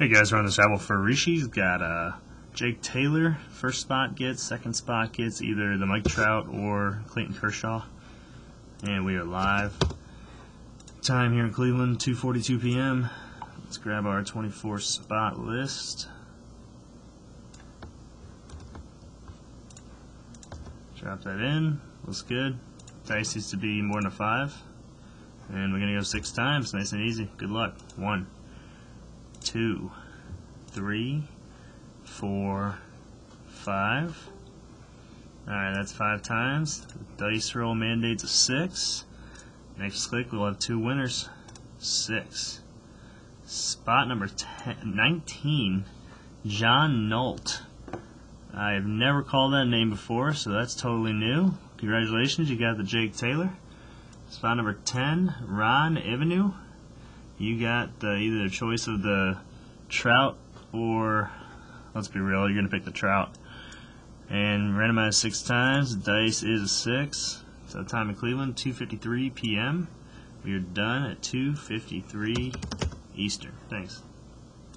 Hey guys, we're on this apple for Rishi's got uh, Jake Taylor. First spot gets, second spot gets either the Mike Trout or Clayton Kershaw. And we are live. Time here in Cleveland, 2:42 p.m. Let's grab our 24 spot list. Drop that in. Looks good. Dice needs to be more than a five. And we're gonna go six times. Nice and easy. Good luck. One two, three, four, five. Alright, that's five times. Dice roll mandates a six. Next click, we'll have two winners. Six. Spot number 10, 19, John Nolt. I have never called that name before, so that's totally new. Congratulations, you got the Jake Taylor. Spot number 10, Ron Avenue. You got the, either the choice of the trout or, let's be real, you're to pick the trout. And randomized six times, dice is a six. So time in Cleveland, 2.53 p.m. We are done at 2.53 Eastern. Thanks.